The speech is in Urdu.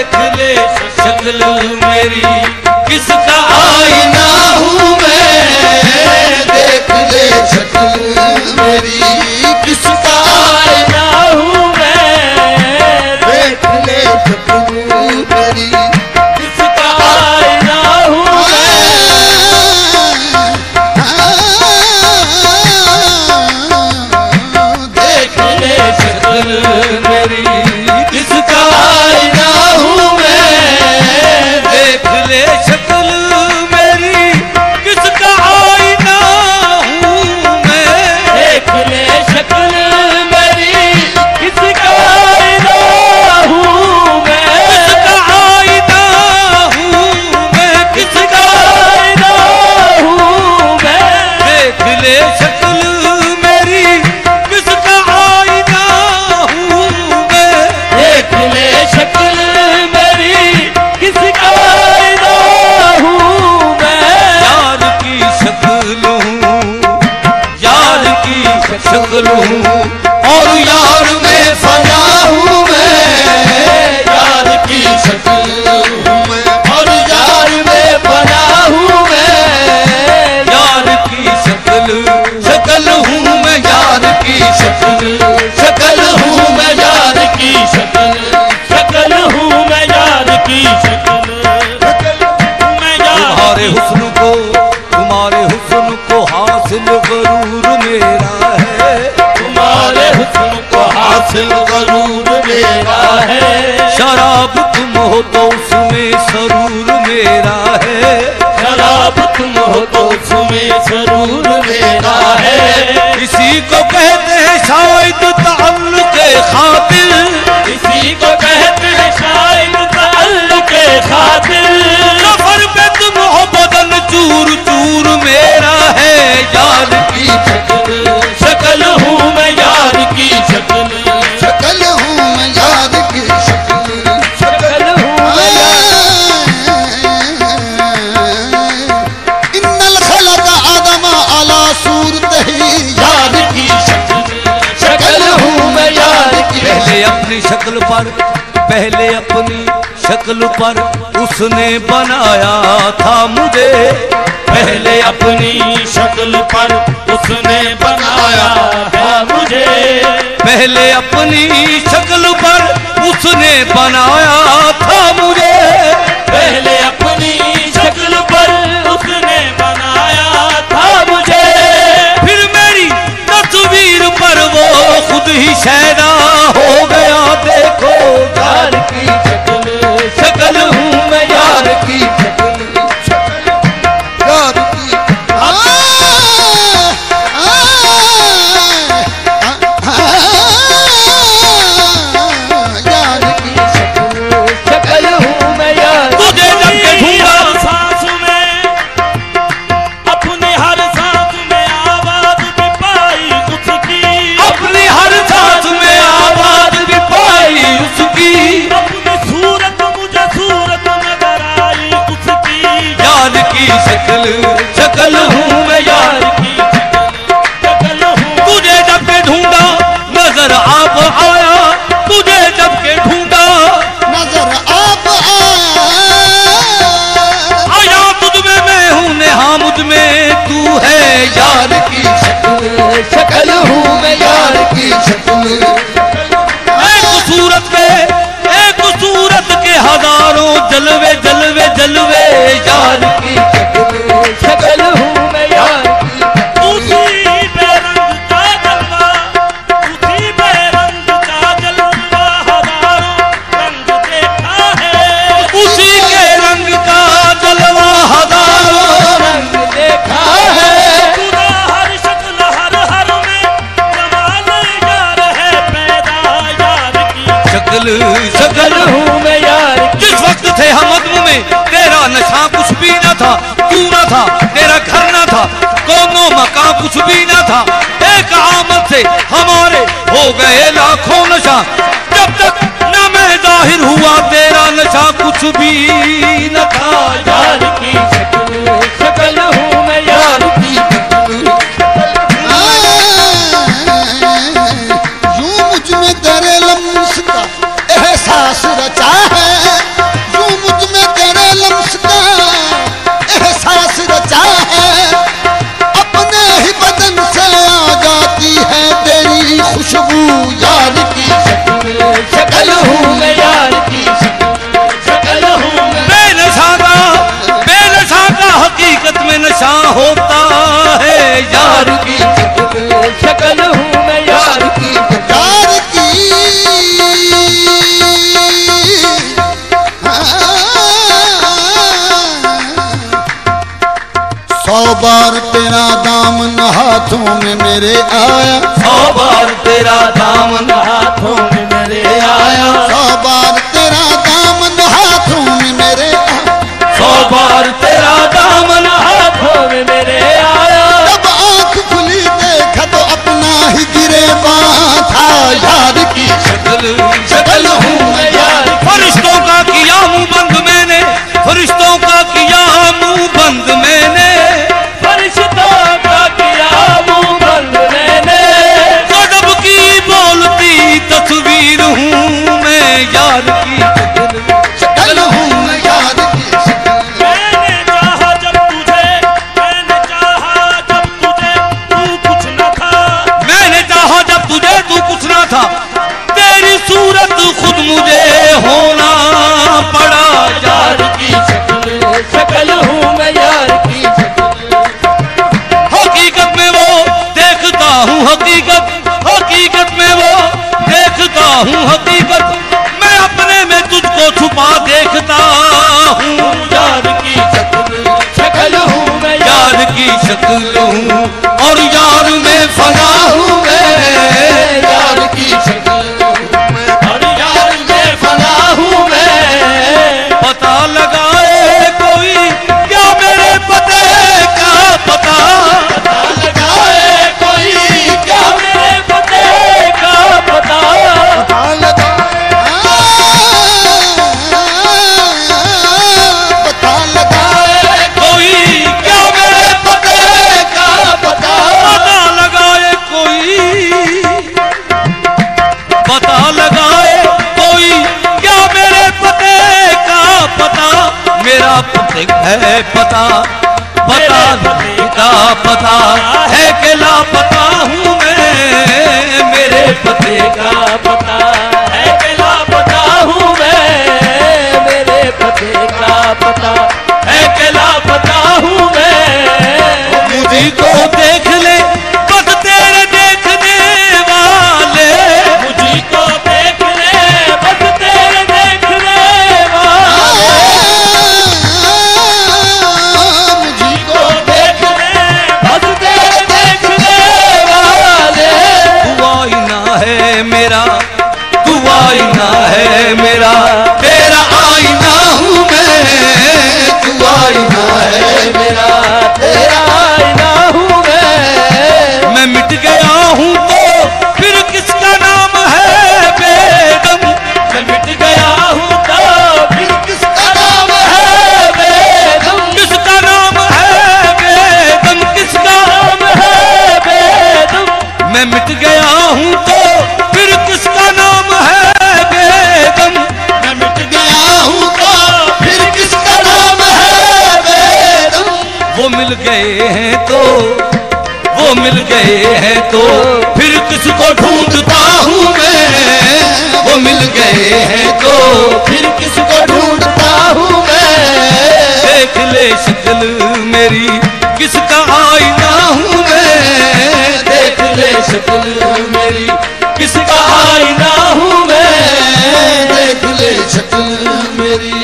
دیکھ لے شکل میری، کس کا آئینہ ہوں میں؟ دیکھ لے شکل میری، کس کا حاصل غرور میرا ہے۔ تمہارے حسن کو حاصل غرور میرا ہے۔ شراب تم ہو تو اس میں سرور میرا ہے۔ شراب تم ہو تو اس میں سرور میرا ہے۔ اسی کو کہتے ہیں شاید تعلق خاطر۔ اسی کو کہتے ہیں شاید تعلق خاطر۔ سفر پہ تم ہو بدن چور چور میرا یار کی شکل شکل ہوں میں یار کی شکل۔ شکل ہوں میں یاد کی شکل۔ شکل ہوں میں ان الخلق آدم علی صورت ہی یاد کی شکل۔ شکل ہوں میں یار کی۔ پہلے اپنی شکل پر پہلے اپنی شکل پر اس نے بنایا تھا مجھے۔ پہلے اپنی شکل پر اس نے بنایا ہے مجھے۔ پہلے اپنی شکل پر اس نے بنایا تھا مجھے۔ پہلے ಚಲುವೆ تھا کیوں نہ تھا تیرا گھر نہ تھا کونوں مکان کچھ بھی نہ تھا۔ ایک آمد سے ہمارے ہو گئے لاکھوں نشہ۔ جب تک نہ میں ظاہر ہوا تیرا نشہ کچھ بھی نہ تھا۔ یار کی شکل شکل ہوں میں یار کی یوں مجھ میں تیرے لمس کا احساس رچا ہے۔ یار کی شکل ہوں میں یار کی یار کی سو بار تیرا دامن ہاتھوں میں میرے آیا سو بار تیرا دامن ہاتھوں شکلوں ہے پتا پتا پتا پتا ہے کہ لاپتا ہوں میں، میرے پتے کا پتا ہے کہ درویش شکل میری کس کا آئینہ ہوں میں دیکھ لے شکل میری کس کا آئینہ ہوں میں دیکھ لے شکل میری